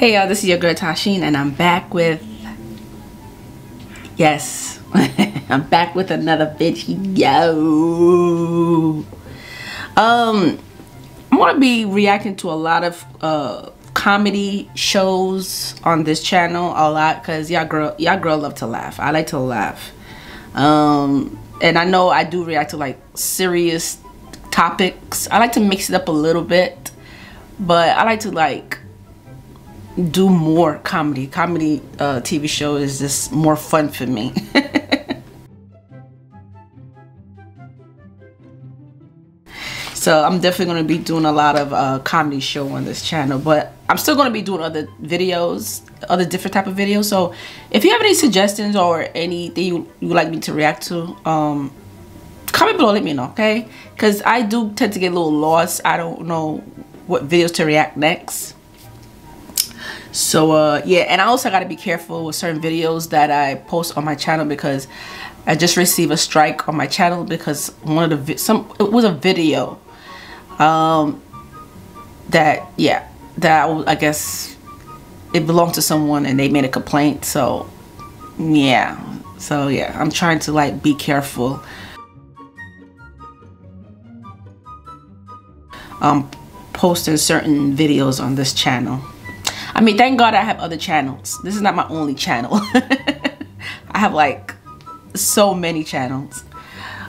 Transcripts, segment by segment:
Hey y'all, this is your girl Tysheen and I'm back with Yes, I'm back with another video. Um I'm gonna be reacting to a lot of uh comedy shows on this channel a lot because y'all girl y'all girl love to laugh. I like to laugh. Um and I know I do react to like serious topics. I like to mix it up a little bit, but I like to like do more comedy. Comedy uh, TV show is just more fun for me. so I'm definitely going to be doing a lot of uh, comedy show on this channel, but I'm still going to be doing other videos, other different type of videos. So if you have any suggestions or anything you, would like me to react to, um, comment below, let me know, okay? Because I do tend to get a little lost. I don't know what videos to react next so uh yeah and i also got to be careful with certain videos that i post on my channel because i just received a strike on my channel because one of the some it was a video um that yeah that I, I guess it belonged to someone and they made a complaint so yeah. So yeah i'm trying to like be careful. Um posting certain videos on this channel I mean, thank God I have other channels. This is not my only channel. I have like so many channels.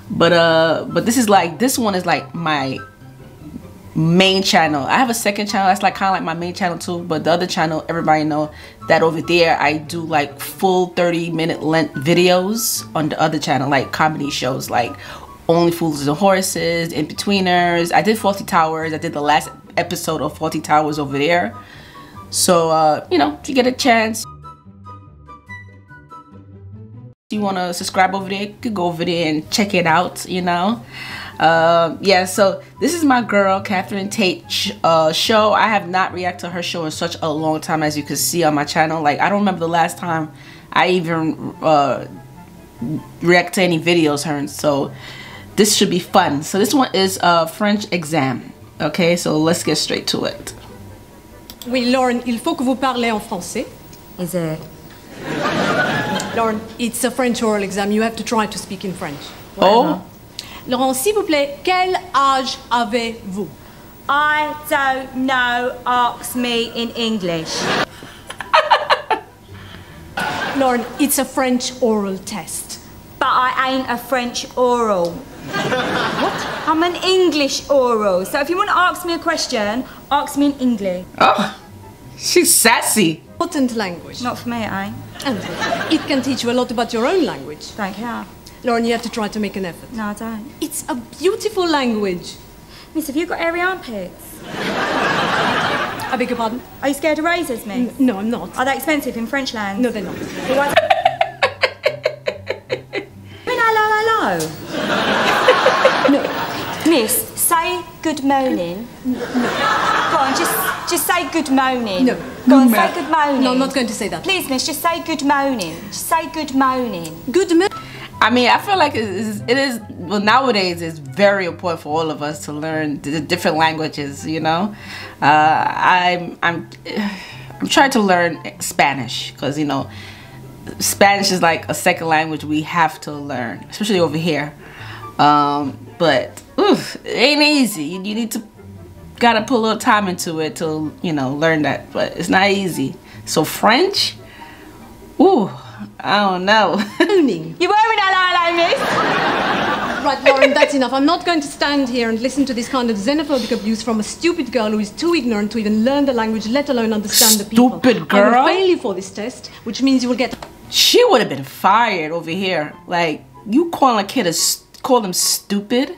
But uh but this is like this one is like my main channel. I have a second channel that's like kind of like my main channel too, but the other channel everybody know that over there I do like full 30 minute length videos on the other channel like comedy shows like Only Fools and Horses, Inbetweeners. I did Fawlty Towers. I did the last episode of Fawlty Towers over there. So, uh, you know, if you get a chance, you want to subscribe over there, you could go over there and check it out, you know. Uh, yeah, so this is my girl, Catherine Tate uh, show. I have not reacted to her show in such a long time, as you can see on my channel. Like, I don't remember the last time I even uh, react to any videos her. So, this should be fun. So, this one is a French exam. Okay, so let's get straight to it. Oui, Lauren, il faut que vous parlez en français. Is it? Lauren, it's a French oral exam. You have to try to speak in French. Oh. Laurent, s'il vous plaît, quel âge avez-vous? I don't know. Ask me in English. Lauren, it's a French oral test. But I ain't a French oral. what? I'm an English oral. So if you want to ask me a question, ask me in English. Oh, she's sassy. Important language. Not for me, eh? And it can teach you a lot about your own language. Thank you. care. Lauren, you have to try to make an effort. No, I don't. It's a beautiful language. Miss, have you got airy armpits? I beg your pardon? Are you scared of razors, miss? N no, I'm not. Are they expensive in French land? No, they're not. No. no. Miss, say good morning. No. Go on, just just say good morning. No. Go on, say good morning. No, I'm not going to say that. Please, miss, just say good morning. Just say good morning. Good morning. I mean, I feel like it is, it is, well, nowadays it's very important for all of us to learn the different languages, you know? Uh, I'm, I'm, I'm trying to learn Spanish because, you know, Spanish is like a second language we have to learn, especially over here. Um, but oof, it ain't easy. You, you, need to gotta put a little time into it to you know learn that. But it's not easy. So French, ooh, I don't know. you wearing that miss? Right, Lauren, that's enough. I'm not going to stand here and listen to this kind of xenophobic abuse from a stupid girl who is too ignorant to even learn the language, let alone understand stupid the people. Stupid girl. I will fail you for this test, which means you will get. She would have been fired over here. Like you calling a kid a call them stupid.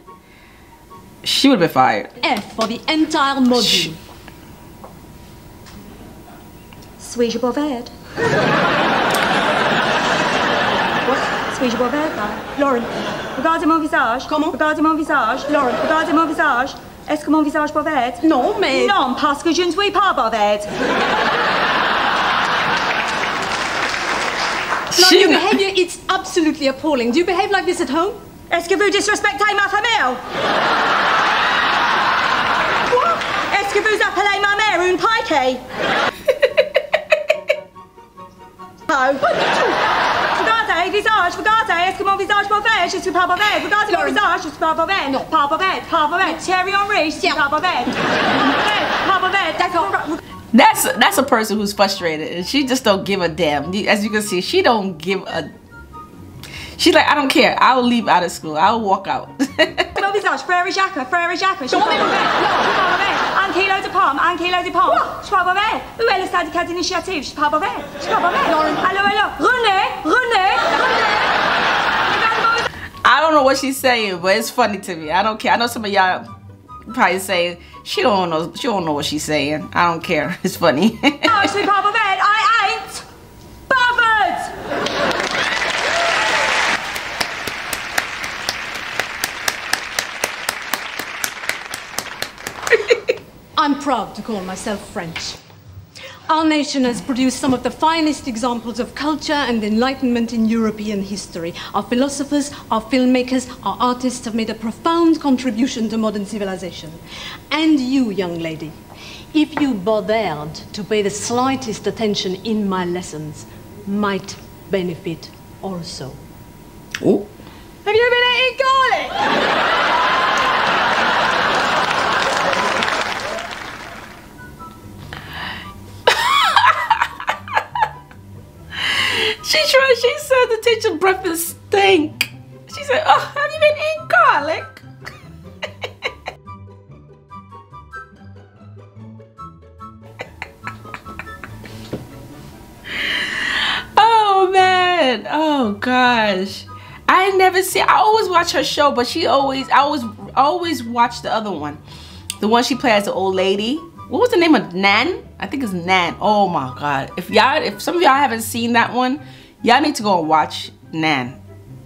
She would have been fired. F for the entire module. Suis-je bouvard? what? Suis-je bouvard? Lauren. Regardez mon visage. Comment? Regardez mon visage. Lauren. Regardez mon visage. Est-ce que mon visage bavette? Non, mais... Non, parce que je ne suis pas bavette. Lauren, your behavior, it's absolutely appalling. Do you behave like this at home? Est-ce que vous disrespectez ma famille? Quoi? Est-ce que vous appelez ma mère une piquet? go. Regardez visage, regardez, est-ce que mon visage mauvais? Je suis pas mauvais. Regardez mon Lauren. visage, je suis pas mauvais. Non. Pas mauvais, pas mauvais. Thierry Henry, je suis pas mauvais. Pas mauvais. D'accord. That's that's a person who's frustrated and she just don't give a damn. As you can see, she don't give a. She's like, I don't care. I will leave out of school. I will walk out. Mon visage, frère Jacques, frère Jacques, je pas mais- mauvais. Je suis pas mauvais. Un kilo de pommes, un kilo de pommes. Je suis pas mauvais. Où est le? Je pas. Je pas. Allô, allô. René, René, René. I don't know what she's saying, but it's funny to me. I don't care. I know some of y'all probably saying she don't know. She don't know what she's saying. I don't care. It's funny. No, je suis pas bothered. I ain't bothered. I'm proud to call myself French. Our nation has produced some of the finest examples of culture and enlightenment in European history. Our philosophers, our filmmakers, our artists have made a profound contribution to modern civilization. And you, young lady, if you bothered to pay the slightest attention in my lessons, might benefit also. Ooh. Have you been eating garlic? Teacher breakfast stink. She said, "Oh, have you been eating garlic?" oh man. Oh gosh. I never see. I always watch her show, but she always, I always, always watch the other one, the one she plays as the old lady. What was the name of Nan? I think it's Nan. Oh my god! If y'all, if some of y'all haven't seen that one, y'all need to go and watch Nan.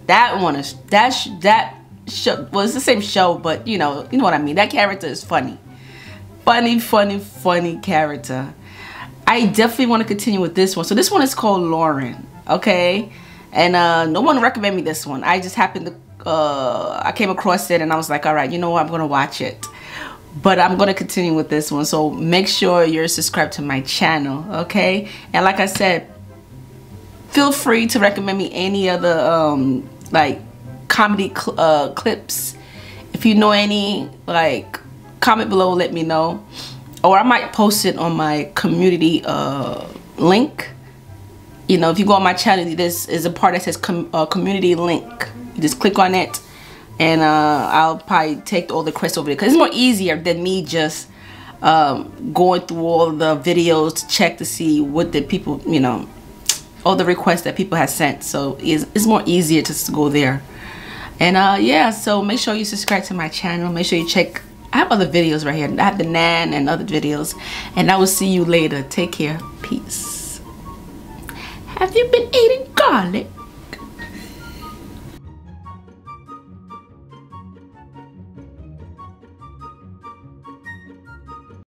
That one is that sh- that show. Well, it's the same show, but you know, you know what I mean. That character is funny, funny, funny, funny character. I definitely want to continue with this one. So this one is called Lauren, okay? And uh, no one recommended me this one. I just happened to, uh, I came across it and I was like, all right, you know what? I'm to watch it. But I'm going to continue with this one. So make sure you're subscribed to my channel, okay? And like I said, feel free to recommend me any other, um, like, comedy cl uh, clips. If you know any, like, comment below, let me know or I might post it on my community uh, link. You know, if you go on my channel, this is a part that says com uh, community link. You just click on it, and uh, I'll probably take all the requests over there because it's more easier than me just um, going through all the videos to check to see what the people, you know, all the requests that people have sent. So it's, it's more easier to go there. And uh, yeah, so make sure you subscribe to my channel. Make sure you check. I have other videos right here. I have the Nan and other videos. And I will see you later. Take care. Peace. Have you been eating garlic?